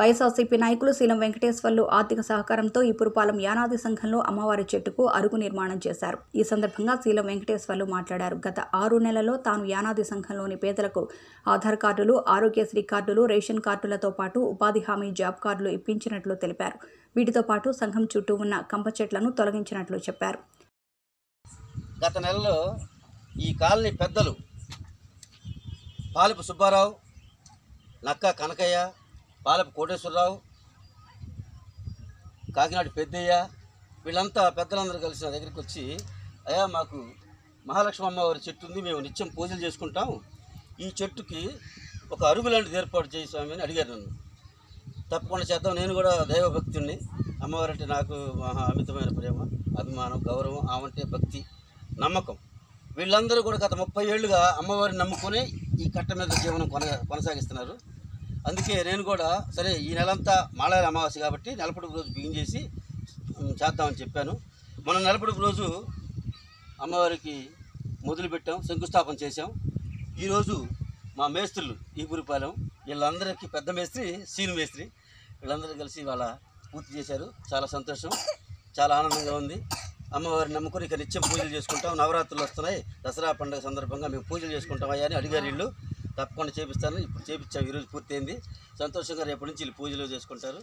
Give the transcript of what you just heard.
వైఎస్ఆర్సీపీ నాయకులు శీలం వెంకటేశ్వర్లు ఆర్థిక సహకారంతో ఇపురుపాలెం యానాది సంఘంలో అమ్మవారి చెట్టుకు అరుగు నిర్మాణం చేశారు. ఈ సందర్భంగా శీలం వెంకటేశ్వర్లు మాట్లాడారు. గత ఆరు నెలల్లో తాను యానాది సంఘంలోని పేదలకు ఆధార్ కార్డులు ఆరోగ్యశ్రీ కార్డులు రేషన్ కార్డులతో పాటు ఉపాధి హామీ జాబ్ కార్డులు ఇప్పించినట్లు తెలిపారు. వీటితో పాటు సంఘం చుట్టూ ఉన్న కంప చెట్లను తొలగించినట్లు చెప్పారు. గత నెలలో ఈ కాలనీ పెద్దలు పాలపు సుబ్బారావు నక్క కనకయ్య పాలపు కోటేశ్వరరావు కాకినాడ పెద్దయ్య వీళ్ళంతా పెద్దలందరూ కలిసి నా దగ్గరికి వచ్చి అయ్యా మాకు మహాలక్ష్మి అమ్మవారి చెట్టు ఉంది మేము నిత్యం పూజలు చేసుకుంటాం. ఈ చెట్టుకి ఒక అరుగు లాంటిది ఏర్పాటు చేయి స్వామి అని అడిగారు నన్ను. తప్పకుండా చేద్దాం నేను కూడా దైవభక్తుడిని అమ్మవారు అంటే నాకు మహా అమితమైన ప్రేమ అభిమానం గౌరవం ఆమంటే భక్తి నమ్మకం. వీళ్ళందరూ కూడా గత ముప్పై ఏళ్ళుగా అమ్మవారిని నమ్ముకొని ఈ కట్ట మీద జీవనం కొన కొనసాగిస్తున్నారు. అందుకే నేను కూడా సరే ఈ నెలంతా మాళారి అమావాస్య కాబట్టి నెలపడుపు రోజు బిగిన్ చేసి చేద్దామని చెప్పాను. మనం నెలపడుపు రోజు అమ్మవారికి మొదలుపెట్టాం శంకుస్థాపన చేశాం. ఈరోజు మా మేస్త్రులు ఈపురిపాలెం వీళ్ళందరికీ పెద్ద మేస్త్రి సీను మేస్త్రి. వీళ్ళందరూ కలిసి వాళ్ళ పూర్తి చేశారు. చాలా సంతోషం చాలా ఆనందంగా ఉంది. అమ్మవారిని నమ్ముకొని ఇక నిత్యం పూజలు చేసుకుంటాం. నవరాత్రులు వస్తున్నాయి. దసరా పండుగ సందర్భంగా మేము పూజలు చేసుకుంటాం అయ్యా అని అడిగారు వీళ్ళు. తప్పకుండా చేపిస్తాను. ఇప్పుడు చేపించాం. ఈరోజు పూర్తయింది. సంతోషంగా రేపటి నుంచి వీళ్ళు పూజలు చేసుకుంటారు.